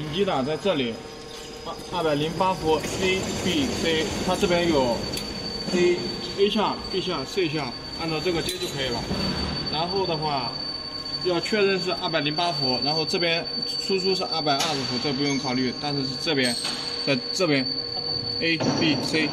平机的在这里二二百零八伏 abc 它这边有 aa 项 b 项 c 项按照这个接就可以了。然后的话要确认是二百零八伏然后这边输出是二百二十伏这不用考虑但是是这边在这边 abc